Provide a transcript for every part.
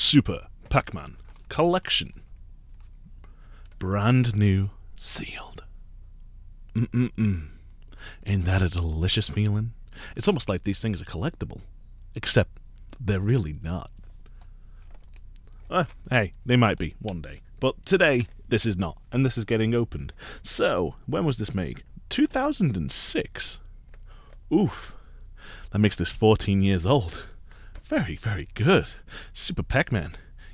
Super Pac-Man Collection. Brand new, sealed. Mm-mm-mm. Ain't that a delicious feeling? It's almost like these things are collectible. Except they're really not. Uh, hey, they might be one day. But today, this is not, and this is getting opened. So, when was this made? 2006. Oof. That makes this 14 years old. Very, very good. Super Pac-Man.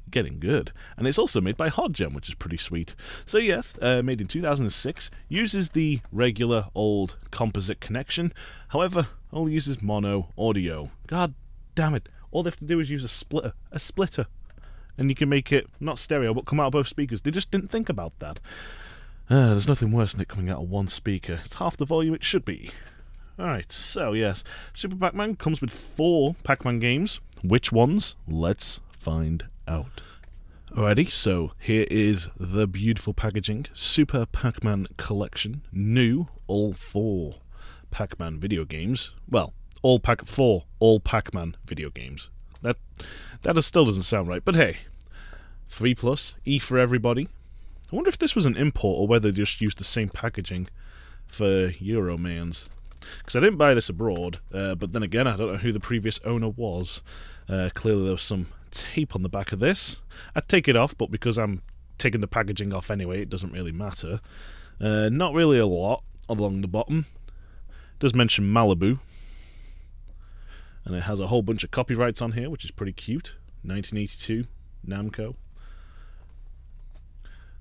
Getting good. And it's also made by HotGen, which is pretty sweet. So yes, uh, made in 2006, uses the regular old composite connection. However, only uses mono audio. God damn it. All they have to do is use a splitter. A splitter. And you can make it not stereo, but come out of both speakers. They just didn't think about that. Uh, there's nothing worse than it coming out of one speaker. It's half the volume it should be. Alright, so yes, Super Pac-Man comes with four Pac-Man games. Which ones? Let's find out. Alrighty, so here is the beautiful packaging. Super Pac-Man Collection. New, all four Pac-Man video games. Well, all Pac four all Pac-Man video games. That that still doesn't sound right, but hey. 3 plus, E for everybody. I wonder if this was an import or whether they just used the same packaging for Euromans. Because I didn't buy this abroad, uh, but then again, I don't know who the previous owner was. Uh, clearly, there was some tape on the back of this. I'd take it off, but because I'm taking the packaging off anyway, it doesn't really matter. Uh, not really a lot along the bottom. It does mention Malibu. And it has a whole bunch of copyrights on here, which is pretty cute. 1982, Namco.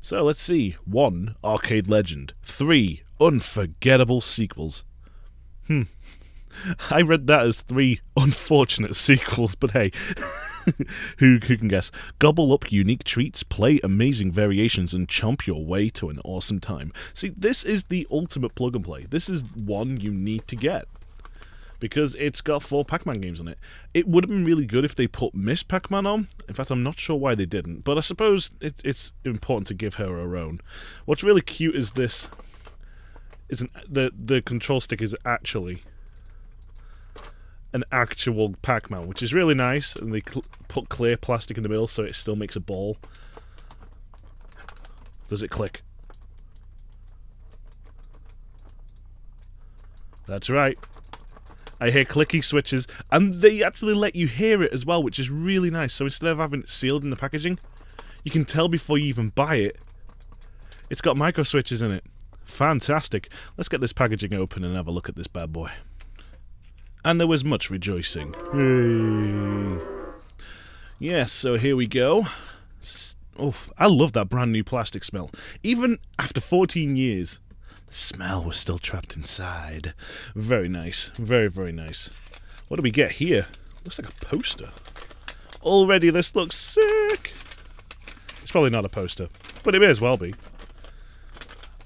So let's see. One, Arcade Legend. Three, unforgettable sequels. Hmm. I read that as three unfortunate sequels, but hey, who, who can guess? Gobble up unique treats, play amazing variations, and chomp your way to an awesome time. See, this is the ultimate plug and play. This is one you need to get. Because it's got four Pac Man games on it. It would have been really good if they put Miss Pac Man on. In fact, I'm not sure why they didn't. But I suppose it, it's important to give her her own. What's really cute is this is an, the the control stick is actually an actual Pac-Man, which is really nice, and they cl put clear plastic in the middle so it still makes a ball. Does it click? That's right. I hear clicky switches, and they actually let you hear it as well, which is really nice. So instead of having it sealed in the packaging, you can tell before you even buy it. It's got micro switches in it. Fantastic. Let's get this packaging open and have a look at this bad boy. And there was much rejoicing. Yay. Yes, so here we go. Oh, I love that brand new plastic smell. Even after 14 years, the smell was still trapped inside. Very nice. Very, very nice. What do we get here? Looks like a poster. Already this looks sick. It's probably not a poster, but it may as well be.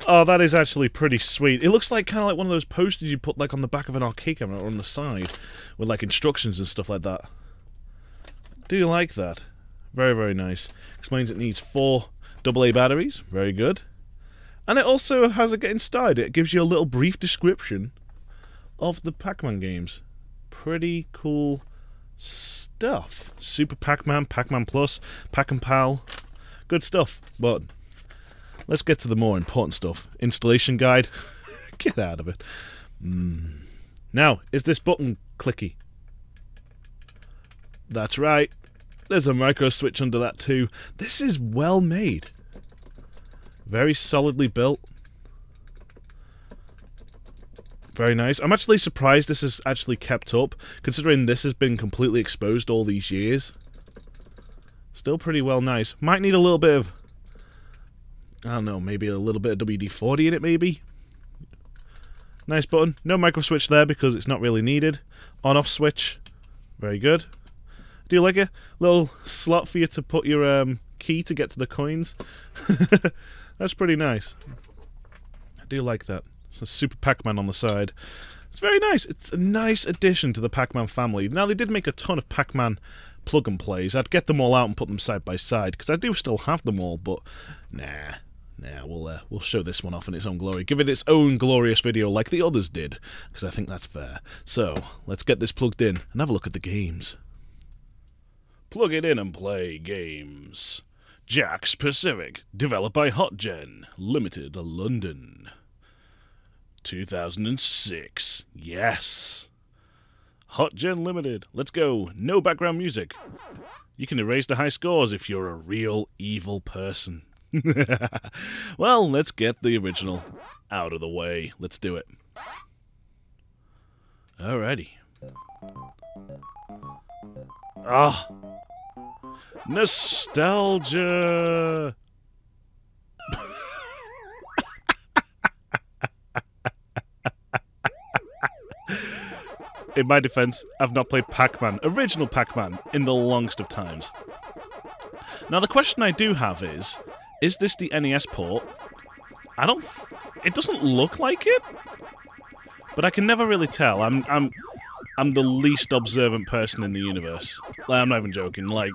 Oh, that is actually pretty sweet. It looks like kind of like one of those posters you put like on the back of an arcade camera or on the side with like instructions and stuff like that. Do you like that? Very, very nice. Explains it needs four AA batteries. Very good. And it also has a getting started. It gives you a little brief description of the Pac-Man games. Pretty cool stuff. Super Pac-Man, Pac-Man Plus, Pac-and-Pal. Good stuff. But Let's get to the more important stuff. Installation guide. get out of it. Mm. Now, is this button clicky? That's right. There's a micro switch under that too. This is well made. Very solidly built. Very nice. I'm actually surprised this is actually kept up, considering this has been completely exposed all these years. Still pretty well nice. Might need a little bit of I don't know, maybe a little bit of WD-40 in it, maybe? Nice button. No micro switch there because it's not really needed. On-off switch. Very good. Do you like a little slot for you to put your um, key to get to the coins? That's pretty nice. I do like that. It's a Super Pac-Man on the side. It's very nice. It's a nice addition to the Pac-Man family. Now, they did make a ton of Pac-Man plug and plays. I'd get them all out and put them side by side because I do still have them all, but nah. Nah, we'll uh, we'll show this one off in its own glory. Give it its own glorious video like the others did, because I think that's fair. So, let's get this plugged in and have a look at the games. Plug it in and play games. Jakks Pacific, developed by HotGen, Limited, London. 2006. Yes. HotGen Limited. Let's go. No background music. You can erase the high scores if you're a real evil person. well, let's get the original out of the way. Let's do it. Alrighty. Ah. Nostalgia. In my defense, I've not played Pac-Man, original Pac-Man, in the longest of times. Now the question I do have is, is this the NES port? I don't... It doesn't look like it, but I can never really tell. I'm I'm I'm the least observant person in the universe. Like, I'm not even joking. Like,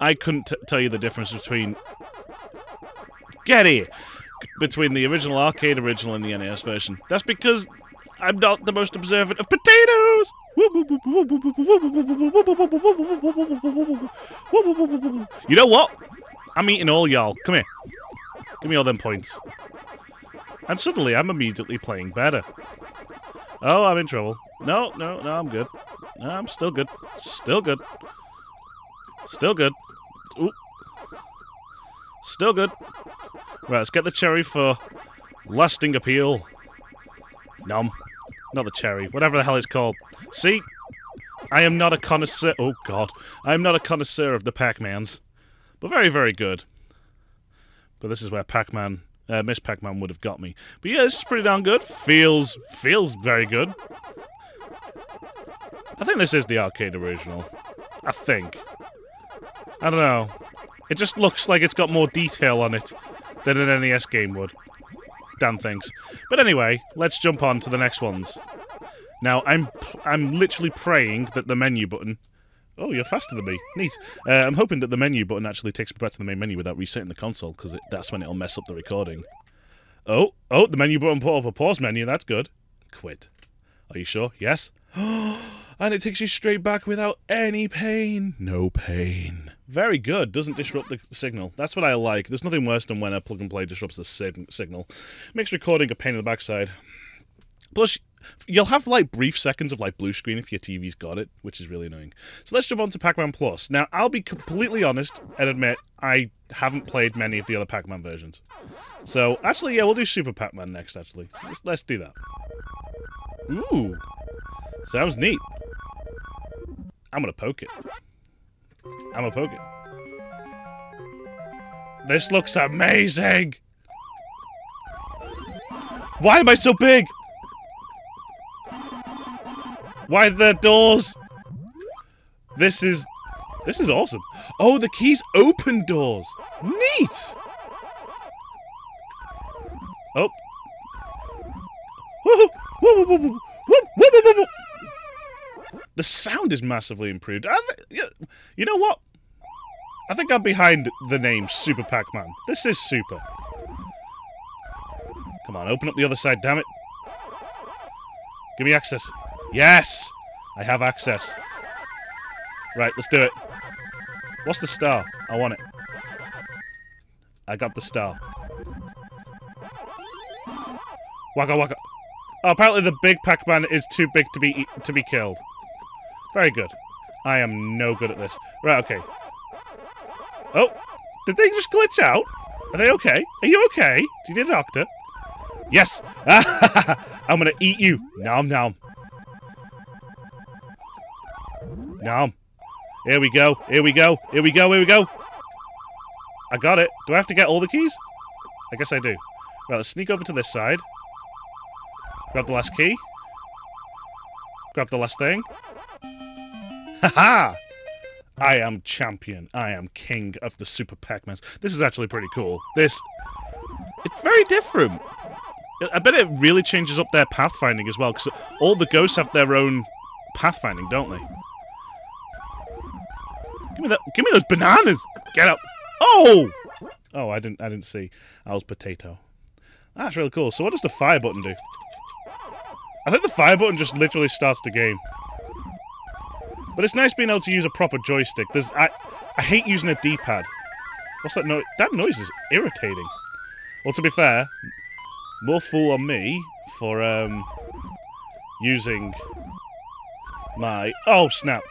I couldn't tell you the difference between... Get here! Between the original arcade original and the NES version. That's because I'm not the most observant of potatoes! You know what? I'm eating all y'all. Come here. Give me all them points. And suddenly, I'm immediately playing better. Oh, I'm in trouble. No, no, no, I'm good. No, I'm still good. Still good. Still good. Ooh. Still good. Right, let's get the cherry for lasting appeal. Nom. Not the cherry. Whatever the hell it's called. See? I am not a connoisseur. Oh, God. I am not a connoisseur of the Pac-Mans. But very, very good. But this is where Pac-Man, uh, Miss Pac-Man would have got me. But yeah, this is pretty darn good. Feels, feels very good. I think this is the arcade original. I think. I don't know. It just looks like it's got more detail on it than an NES game would. Damn things. But anyway, let's jump on to the next ones. Now, I'm I'm literally praying that the menu button... Oh, you're faster than me. Neat. Uh, I'm hoping that the menu button actually takes me back to the main menu without resetting the console, because that's when it'll mess up the recording. Oh, oh, the menu button put up a pause menu. That's good. Quit. Are you sure? Yes? and it takes you straight back without any pain. No pain. Very good. Doesn't disrupt the signal. That's what I like. There's nothing worse than when a plug and play disrupts the sig signal. Makes recording a pain in the backside. Plus, you'll have like brief seconds of like blue screen if your TV's got it, which is really annoying. So let's jump on to Pac-Man Plus. Now, I'll be completely honest and admit I haven't played many of the other Pac-Man versions. So, actually, yeah, we'll do Super Pac-Man next, actually. Let's, let's do that. Ooh. Sounds neat. I'm gonna poke it. I'm gonna poke it. This looks amazing! Why am I so big? Why the doors? This is... This is awesome. Oh, the keys open doors. Neat! Oh. The sound is massively improved. you know what? I think I'm behind the name Super Pac-Man. This is super. Come on, open up the other side, damn it. Give me access. Yes! I have access. Right, let's do it. What's the star? I want it. I got the star. Waka waka. Oh, apparently the big Pac-Man is too big to be to be killed. Very good. I am no good at this. Right, okay. Oh, did they just glitch out? Are they okay? Are you okay? Did you need a doctor? Yes! I'm gonna eat you! Nom nom. Nom. Here we go. Here we go. Here we go. Here we go. I got it. Do I have to get all the keys? I guess I do. Right, let's sneak over to this side. Grab the last key. Grab the last thing. Ha-ha! I am champion. I am king of the Super Pac-Mans. This is actually pretty cool. This... It's very different. I bet it really changes up their pathfinding as well, because all the ghosts have their own pathfinding, don't they? Give me that. Give me those bananas. Get up. Oh! Oh, I didn't. I didn't see. I was potato. That's really cool. So what does the fire button do? I think the fire button just literally starts the game. But it's nice being able to use a proper joystick. There's I, I hate using a D-pad. What's that noise? That noise is irritating. Well, to be fair, more fool on me for um, using my... Oh, snap.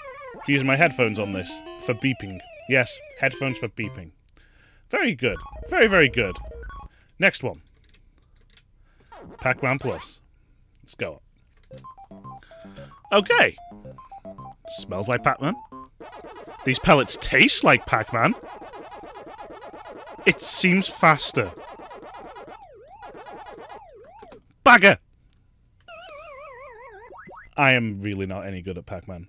Using my headphones on this. For beeping. Yes, headphones for beeping. Very good. Very, very good. Next one. Pac-Man Plus. Let's go. Okay. Smells like Pac-Man. These pellets taste like Pac-Man. It seems faster. Bagger! I am really not any good at Pac-Man.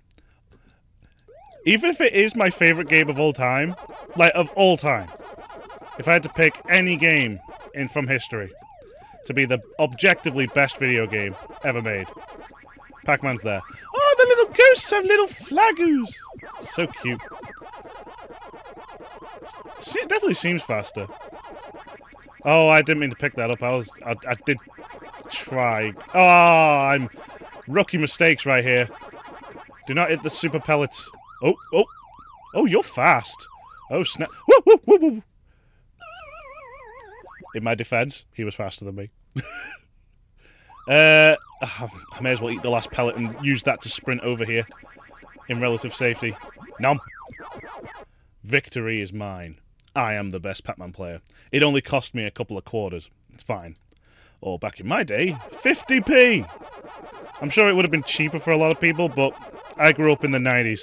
Even if it is my favourite game of all time, like, of all time, if I had to pick any game in from history to be the objectively best video game ever made, Pac-Man's there. Oh, the little ghosts have little flagoos! So cute. See, it definitely seems faster. Oh, I didn't mean to pick that up. I was, I, I did try. Oh, I'm rookie mistakes right here. Do not hit the super pellets. Oh, oh, oh, you're fast. Oh, snap. Woo, woo, woo, woo. In my defense, he was faster than me. uh, I may as well eat the last pellet and use that to sprint over here in relative safety. Nom. Victory is mine. I am the best Pac-Man player. It only cost me a couple of quarters. It's fine. Or back in my day, 50p! I'm sure it would have been cheaper for a lot of people, but I grew up in the 90s.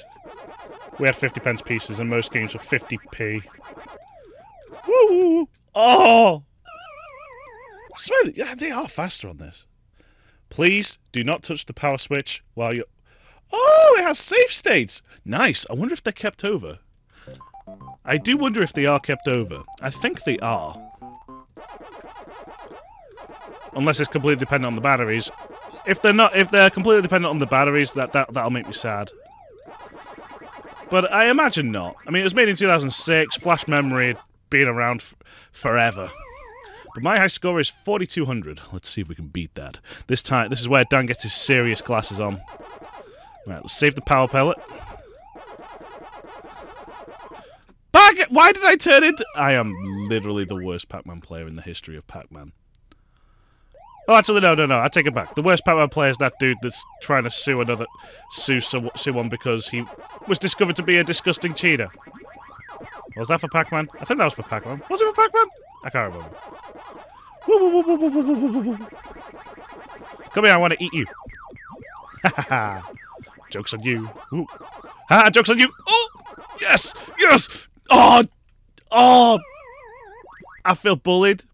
We had 50 pence pieces and most games were 50p. Woo! Oh! I yeah, they are faster on this. Please do not touch the power switch while you're... Oh, it has safe states! Nice. I wonder if they're kept over. I do wonder if they are kept over. I think they are. Unless it's completely dependent on the batteries. If they're not, if they're completely dependent on the batteries, that, that, that'll make me sad. But I imagine not. I mean, it was made in 2006, flash memory been around forever. But my high score is 4200. Let's see if we can beat that. This time, this is where Dan gets his serious glasses on. Right, let's save the power pellet. Pac Why did I turn into... I am literally the worst Pac-Man player in the history of Pac-Man. Oh, actually, no, no, no. I take it back. The worst Pac-Man player is that dude that's trying to sue another... Sue someone because he was discovered to be a disgusting cheater. Was that for Pac-Man? I think that was for Pac-Man. Was it for Pac-Man? I can't remember. Come here, I want to eat you. Joke's on you. Ooh. Ha, joke's on you. Oh, yes, yes. Oh, oh! I feel bullied.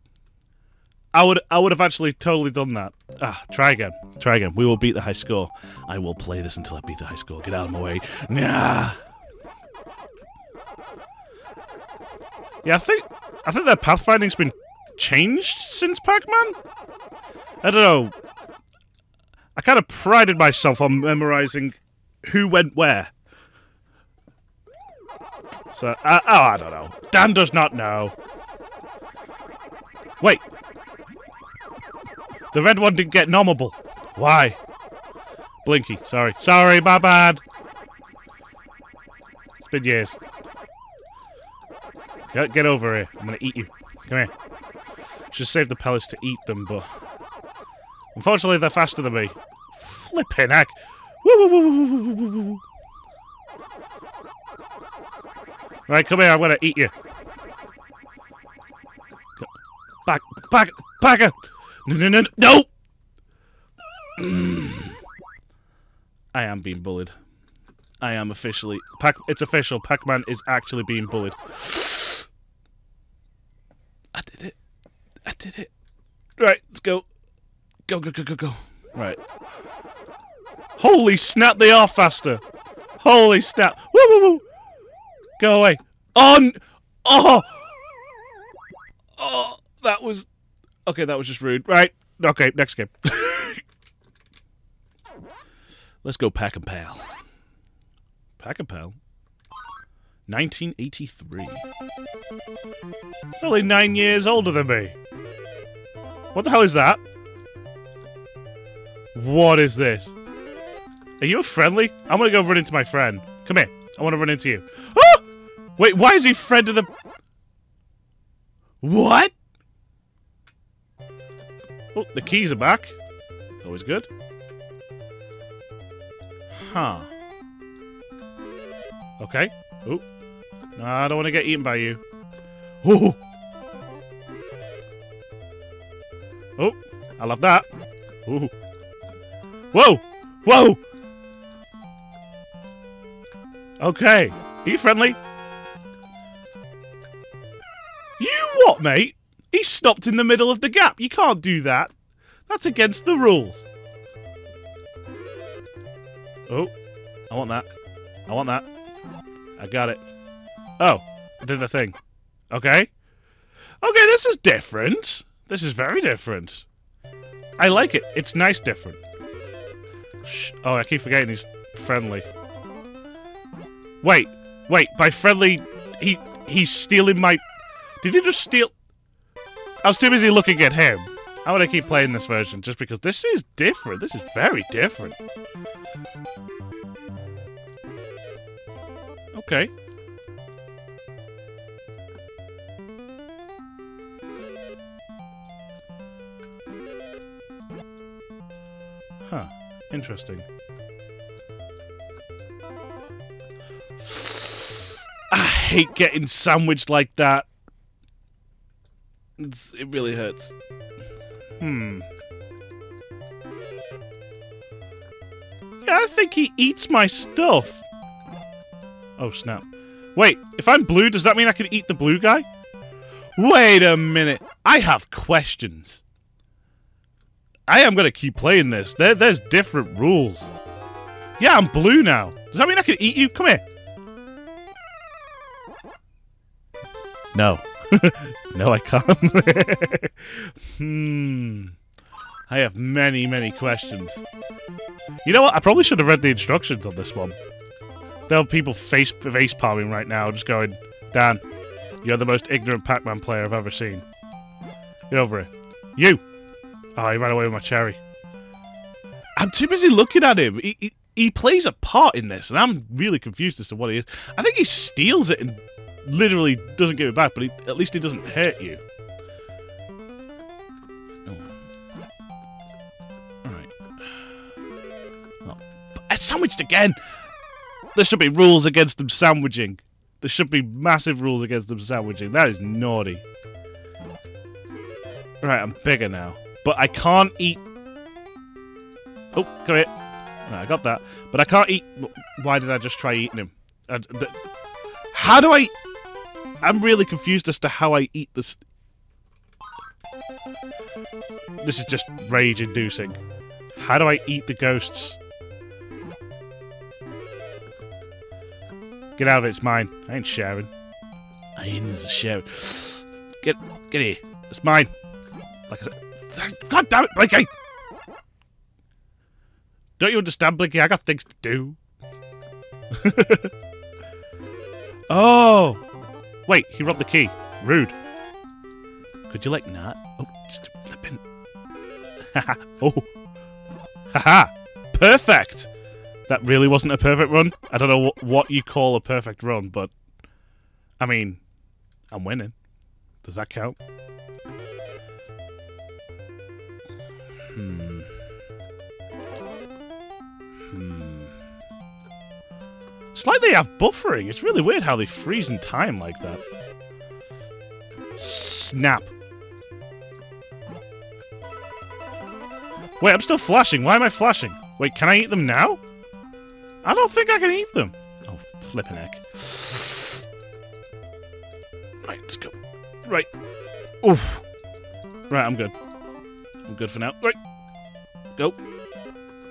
I would, I would have actually totally done that. Ah, try again. Try again. We will beat the high score. I will play this until I beat the high score. Get out of my way. Nah. Yeah, I think, I think their pathfinding's been changed since Pac-Man. I don't know. I kind of prided myself on memorizing who went where. So, uh, oh, I don't know. Dan does not know. Wait. The red one didn't get nommable. Why? Blinky, sorry. Sorry, my bad. It's been years. Get, get over here. I'm gonna eat you. Come here. Should save the pellets to eat them, but... Unfortunately, they're faster than me. Flipping heck. Woo, woo, woo, Right, come here, I'm gonna eat you. Back, back, back! No, no, no, no! I am being bullied. I am officially... Pac it's official, Pac-Man is actually being bullied. I did it. I did it. Right, let's go. Go, go, go, go, go. Right. Holy snap, they are faster. Holy snap. Woo, woo, woo. Go away. Oh, On. Oh. Oh, that was. Okay, that was just rude. Right. Okay, next game. Let's go Pac and Pal. Pac and Pal. 1983. It's only nine years older than me. What the hell is that? What is this? Are you a friendly? I'm gonna go run into my friend. Come here. I want to run into you. Oh! Wait, why is he friend of the... What? Oh, the keys are back. It's always good. Huh. Okay. Oh. No, I don't want to get eaten by you. Oh! Oh, I love that. Ooh. Whoa! Whoa! Okay. Are you friendly? You what, mate? He stopped in the middle of the gap. You can't do that. That's against the rules. Oh, I want that. I want that. I got it. Oh, I did the thing. Okay. Okay, this is different. This is very different. I like it. It's nice different. Shh. Oh, I keep forgetting he's friendly. Wait, wait, by friendly, he he's stealing my... Did he just steal... I was too busy looking at him. I want to keep playing this version, just because this is different. This is very different. Okay. Huh. Interesting. I hate getting sandwiched like that. It's, it really hurts. Hmm. Yeah, I think he eats my stuff. Oh, snap. Wait, if I'm blue, does that mean I can eat the blue guy? Wait a minute. I have questions. I am going to keep playing this. There, there's different rules. Yeah, I'm blue now. Does that mean I can eat you? Come here. No. no, I can't. hmm. I have many, many questions. You know what? I probably should have read the instructions on this one. There are people face face palming right now, just going, Dan, you're the most ignorant Pac-Man player I've ever seen. Get over it. You! Oh, he ran away with my cherry. I'm too busy looking at him. He, he, he plays a part in this, and I'm really confused as to what he is. I think he steals it and literally doesn't give it back, but he, at least he doesn't hurt you. Oh. Alright. Sandwiched again! There should be rules against them sandwiching. There should be massive rules against them sandwiching. That is naughty. Right, I'm bigger now. But I can't eat... Oh, come here. Right, I got that. But I can't eat... Why did I just try eating him? I. How do I... I'm really confused as to how I eat this. This is just rage-inducing. How do I eat the ghosts? Get out of it, it's mine. I ain't sharing. I ain't sharing. Get, get here. It's mine. Like I said. God damn it, Blinky! Don't you understand, Blinky? I got things to do. oh! Wait, he robbed the key. Rude. Could you, like, not? Oh, flipping. Haha. oh. Haha. Perfect! That really wasn't a perfect run. I don't know what you call a perfect run, but... I mean, I'm winning. Does that count? Hmm. Hmm. It's like they have buffering. It's really weird how they freeze in time like that. Snap. Wait, I'm still flashing. Why am I flashing? Wait, can I eat them now? I don't think I can eat them. Oh, flipping heck. Right, let's go. Right. Oof. Right, I'm good. I'm good for now. Right. Go.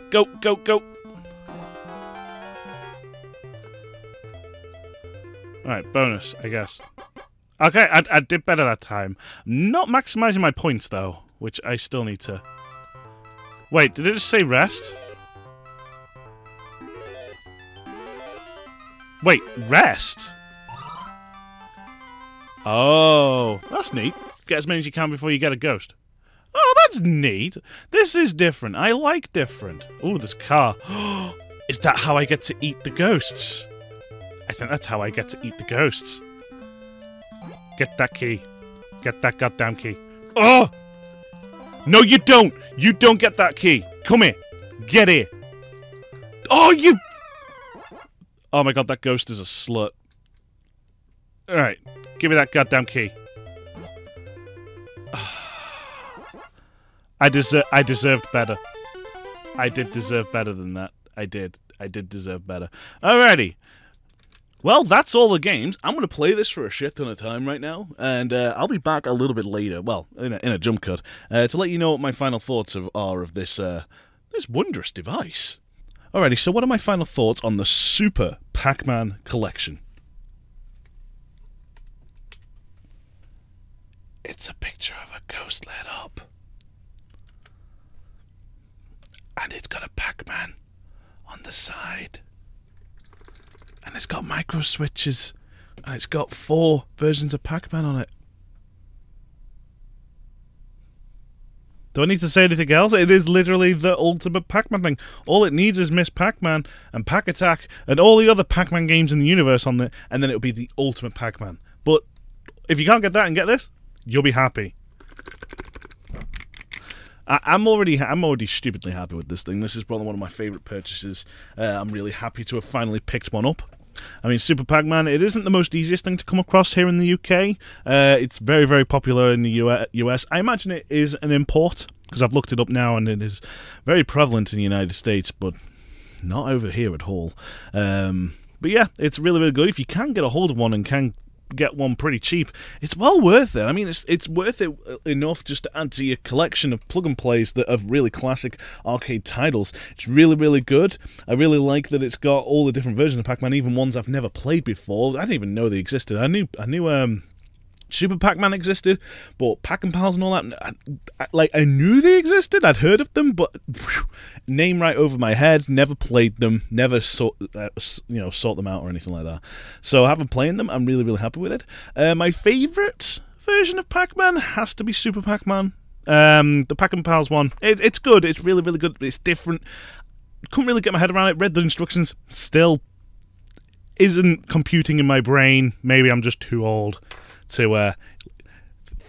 Go, go, go. Alright, bonus, I guess. Okay, I, I did better that time. Not maximizing my points, though, which I still need to... Wait, did it just say rest? Wait, rest? Oh, that's neat. Get as many as you can before you get a ghost. Oh, that's neat. This is different. I like different. Oh, this car. is that how I get to eat the ghosts? I think that's how I get to eat the ghosts. Get that key. Get that goddamn key. Oh! No, you don't! You don't get that key. Come here. Get here. Oh, you... Oh my god, that ghost is a slut. Alright, give me that goddamn key. I deserve. I deserved better. I did deserve better than that. I did. I did deserve better. Alrighty. Well, that's all the games. I'm going to play this for a shit ton of time right now, and uh, I'll be back a little bit later. Well, in a, in a jump cut uh, to let you know what my final thoughts of, are of this uh, this wondrous device. Alrighty. So, what are my final thoughts on the Super Pac-Man collection? It's a picture of a ghost lit up. And it's got a Pac Man on the side. And it's got micro switches. And it's got four versions of Pac Man on it. Do I need to say anything else? It is literally the ultimate Pac-Man thing. All it needs is Miss Pac-Man and Pac Attack and all the other Pac-Man games in the universe on it, and then it'll be the ultimate Pac-Man. But if you can't get that and get this, you'll be happy. I, am already I'm already stupidly happy with this thing. This is probably one of my favorite purchases. Uh, I'm really happy to have finally picked one up. I mean, Super Pac-Man, it isn't the most easiest thing to come across here in the UK. Uh, it's very, very popular in the US. I imagine it is an import, because I've looked it up now, and it is very prevalent in the United States, but not over here at all. Um, but yeah, it's really, really good. If you can get a hold of one and can get one pretty cheap, it's well worth it. I mean, it's it's worth it enough just to add to your collection of plug and plays that of really classic arcade titles. It's really really good. I really like that it's got all the different versions of Pac-Man, even ones I've never played before. I didn't even know they existed. I knew I knew um Super Pac-Man existed, but Pac and Pals and all that, I, I, like I knew they existed. I'd heard of them, but whew, name right over my head. Never played them. Never sort uh, you know sort them out or anything like that. So I haven't played them, I'm really really happy with it. Uh, my favorite version of Pac-Man has to be Super Pac-Man. Um, the Pac and Pals one, it, it's good. It's really really good. It's different. Couldn't really get my head around it. Read the instructions, still isn't computing in my brain. Maybe I'm just too old to uh,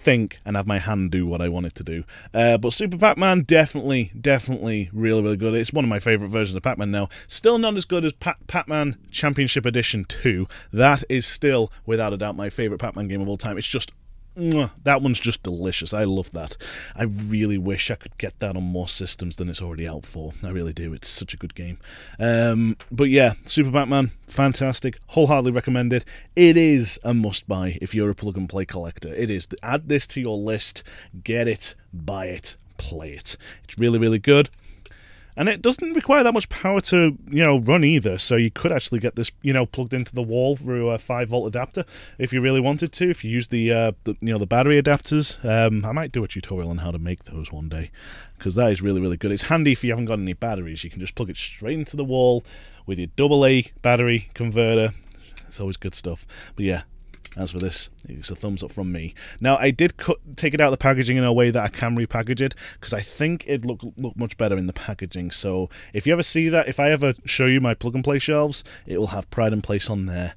think and have my hand do what I want it to do. Uh, but Super Pac-Man, definitely, definitely really, really good. It's one of my favourite versions of Pac-Man now. Still not as good as Pac-Man Championship Edition 2. That is still, without a doubt, my favourite Pac-Man game of all time. It's just that one's just delicious. I love that. I really wish I could get that on more systems than it's already out for. I really do. It's such a good game. Um, but yeah, Super Pac-Man, fantastic. Wholeheartedly recommend it. It is a must buy if you're a plug and play collector. It is. Add this to your list. Get it, buy it, play it. It's really, really good and it doesn't require that much power to you know run either. So you could actually get this you know plugged into the wall through a 5 volt adapter if you really wanted to if you use the, uh, the you know the battery adapters. Um, i might do a tutorial on how to make those one day because that is really really good. It's handy if you haven't got any batteries. You can just plug it straight into the wall with your double a battery converter. It's always good stuff. But yeah as for this, it's a thumbs up from me. Now, I did cut, take it out of the packaging in a way that I can repackage it because I think it look look much better in the packaging. So, if you ever see that, if I ever show you my plug and play shelves, it will have Pride and Place on there,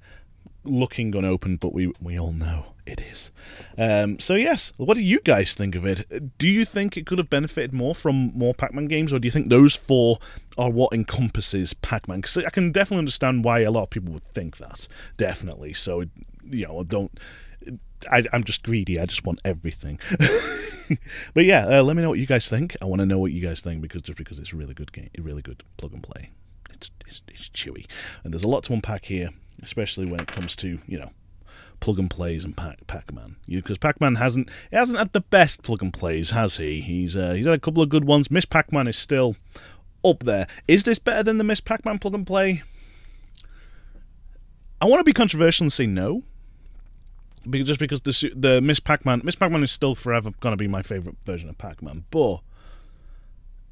looking unopened, but we we all know it is. Um, so yes, what do you guys think of it? Do you think it could have benefited more from more Pac-Man games, or do you think those four are what encompasses Pac-Man? Because I can definitely understand why a lot of people would think that. Definitely. So you know, don't. I, am just greedy. I just want everything. but yeah, uh, let me know what you guys think. I want to know what you guys think because just because it's a really good game, really good plug and play. It's, it's it's chewy, and there's a lot to unpack here, especially when it comes to you know plug and plays and Pac Pac-Man. Because Pac-Man hasn't he hasn't had the best plug and plays, has he? He's uh, he's had a couple of good ones. Miss Pac-Man is still up there. Is this better than the Miss Pac-Man plug and play? I want to be controversial and say no just because the the Miss Pac-Man Miss Pac-Man is still forever going to be my favorite version of Pac-Man, but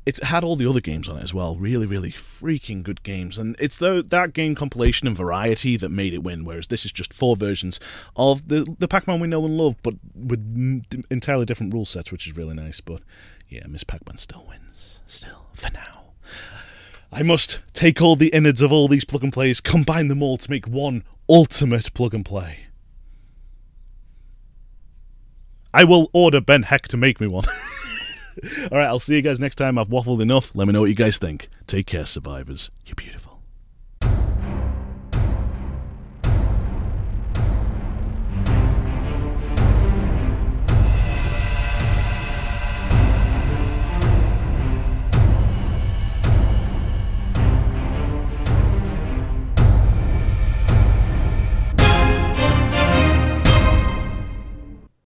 it's had all the other games on it as well. Really, really freaking good games, and it's the that game compilation and variety that made it win. Whereas this is just four versions of the the Pac-Man we know and love, but with entirely different rule sets, which is really nice. But yeah, Miss Pac-Man still wins, still for now. I must take all the innards of all these plug and plays, combine them all to make one ultimate plug and play. I will order Ben Heck to make me one. All right, I'll see you guys next time. I've waffled enough. Let me know what you guys think. Take care, survivors. You're beautiful.